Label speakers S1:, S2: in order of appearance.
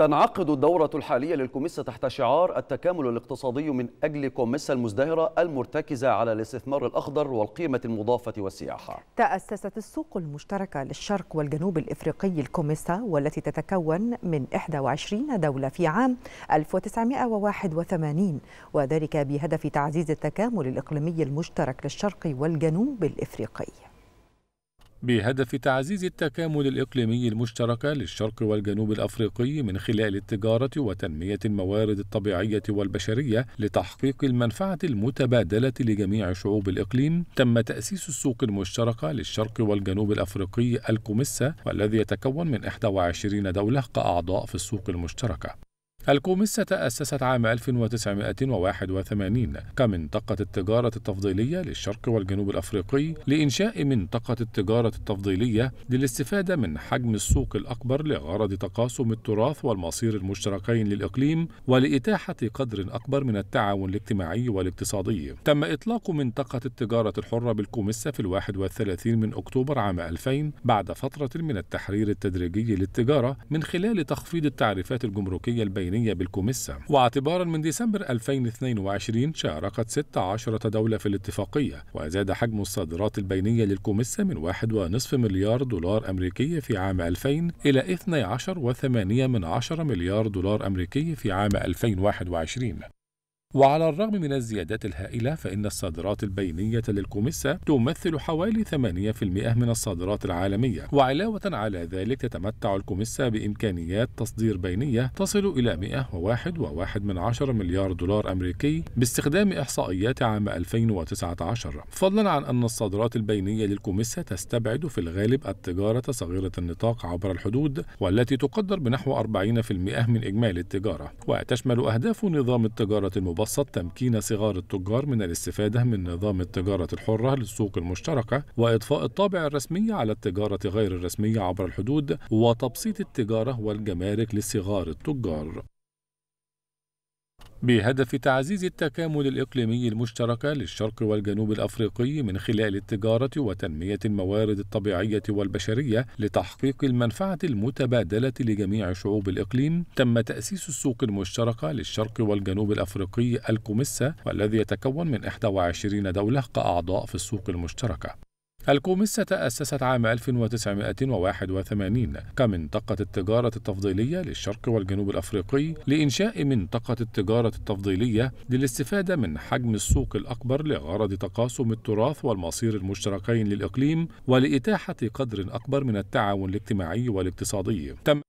S1: تنعقد الدورة الحالية للكوميسا تحت شعار التكامل الاقتصادي من أجل كوميسا المزدهرة المرتكزة على الاستثمار الأخضر والقيمة المضافة والسياحة.
S2: تأسست السوق المشتركة للشرق والجنوب الإفريقي الكوميسا والتي تتكون من 21 دولة في عام 1981 وذلك بهدف تعزيز التكامل الإقليمي المشترك للشرق والجنوب الإفريقي.
S3: بهدف تعزيز التكامل الإقليمي المشترك للشرق والجنوب الأفريقي من خلال التجارة وتنمية الموارد الطبيعية والبشرية لتحقيق المنفعة المتبادلة لجميع شعوب الإقليم تم تأسيس السوق المشتركة للشرق والجنوب الأفريقي الكوميسا والذي يتكون من 21 دولة كأعضاء في السوق المشتركة. الكوميسا تأسست عام 1981 كمنطقة التجارة التفضيلية للشرق والجنوب الأفريقي لإنشاء منطقة التجارة التفضيلية للاستفادة من حجم السوق الأكبر لغرض تقاسم التراث والمصير المشتركين للإقليم ولإتاحة قدر أكبر من التعاون الاجتماعي والاقتصادي. تم إطلاق منطقة التجارة الحرة بالكوميسا في الواحد والثلاثين من أكتوبر عام 2000 بعد فترة من التحرير التدريجي للتجارة من خلال تخفيض التعريفات الجمركية البينية البينية بالكوميسا. واعتبارا من ديسمبر 2022 شاركت 16 دولة في الاتفاقية وزاد حجم الصادرات البينية للكوميسا من 1.5 مليار دولار أمريكي في عام 2000 إلى 12.8 من عشر مليار دولار أمريكي في عام 2021 وعلى الرغم من الزيادات الهائلة فإن الصادرات البينية للكوميسا تمثل حوالي 8% من الصادرات العالمية. وعلاوة على ذلك تتمتع الكوميسا بإمكانيات تصدير بينية تصل إلى 101.1 من عشر مليار دولار أمريكي باستخدام إحصائيات عام 2019 فضلا عن أن الصادرات البينية للكوميسا تستبعد في الغالب التجارة صغيرة النطاق عبر الحدود والتي تقدر بنحو 40% من إجمالي التجارة. وتشمل أهداف نظام التجارة المباشرة المبسط تمكين صغار التجار من الاستفادة من نظام التجارة الحرة للسوق المشتركة وإضفاء الطابع الرسمي على التجارة غير الرسمية عبر الحدود وتبسيط التجارة والجمارك لصغار التجار. بهدف تعزيز التكامل الإقليمي المشترك للشرق والجنوب الأفريقي من خلال التجارة وتنمية الموارد الطبيعية والبشرية لتحقيق المنفعة المتبادلة لجميع شعوب الإقليم تم تأسيس السوق المشتركة للشرق والجنوب الأفريقي الكوميسا والذي يتكون من 21 دولة كأعضاء في السوق المشتركة. الكوميسا تأسست عام 1981 كمنطقة التجارة التفضيلية للشرق والجنوب الأفريقي لإنشاء منطقة التجارة التفضيلية للاستفادة من حجم السوق الأكبر لغرض تقاسم التراث والمصير المشتركين للإقليم ولإتاحة قدر أكبر من التعاون الاجتماعي والاقتصادي. تم